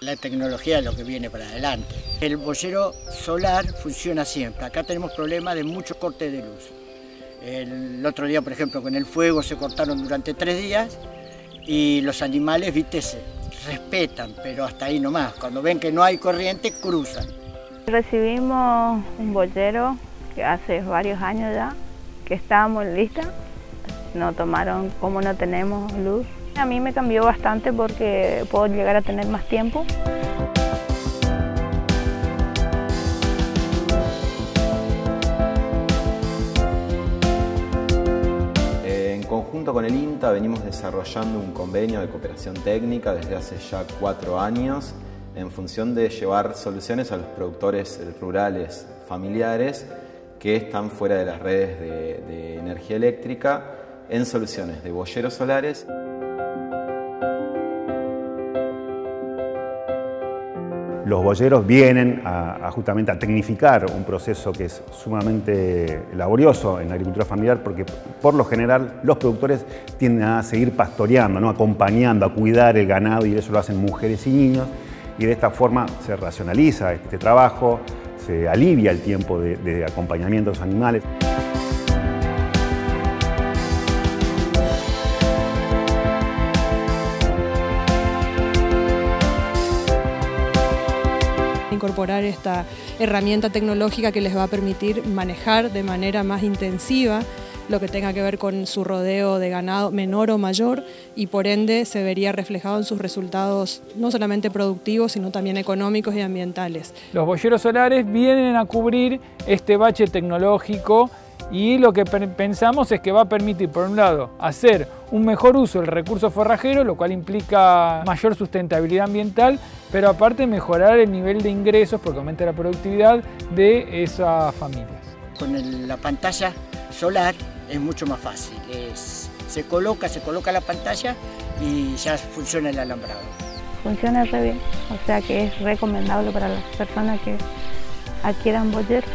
La tecnología es lo que viene para adelante. El bollero solar funciona siempre. Acá tenemos problemas de mucho corte de luz. El otro día, por ejemplo, con el fuego se cortaron durante tres días y los animales, viste, se respetan, pero hasta ahí nomás. Cuando ven que no hay corriente, cruzan. Recibimos un bollero hace varios años ya, que estábamos listas. No tomaron como no tenemos luz. A mí me cambió bastante porque puedo llegar a tener más tiempo. En conjunto con el INTA venimos desarrollando un convenio de cooperación técnica desde hace ya cuatro años en función de llevar soluciones a los productores rurales familiares que están fuera de las redes de, de energía eléctrica en soluciones de bolleros solares. Los bolleros vienen a, a, justamente a tecnificar un proceso que es sumamente laborioso en la agricultura familiar porque por lo general los productores tienden a seguir pastoreando, ¿no? acompañando, a cuidar el ganado y eso lo hacen mujeres y niños y de esta forma se racionaliza este trabajo, se alivia el tiempo de, de acompañamiento a los animales. Incorporar esta herramienta tecnológica que les va a permitir manejar de manera más intensiva lo que tenga que ver con su rodeo de ganado menor o mayor y por ende se vería reflejado en sus resultados no solamente productivos sino también económicos y ambientales. Los bolleros solares vienen a cubrir este bache tecnológico y lo que pensamos es que va a permitir, por un lado, hacer un mejor uso del recurso forrajero, lo cual implica mayor sustentabilidad ambiental, pero aparte mejorar el nivel de ingresos, porque aumenta la productividad de esas familias. Con la pantalla solar es mucho más fácil, es, se coloca, se coloca la pantalla y ya funciona el alambrado. Funciona re bien, o sea que es recomendable para las personas que adquieran bolleros.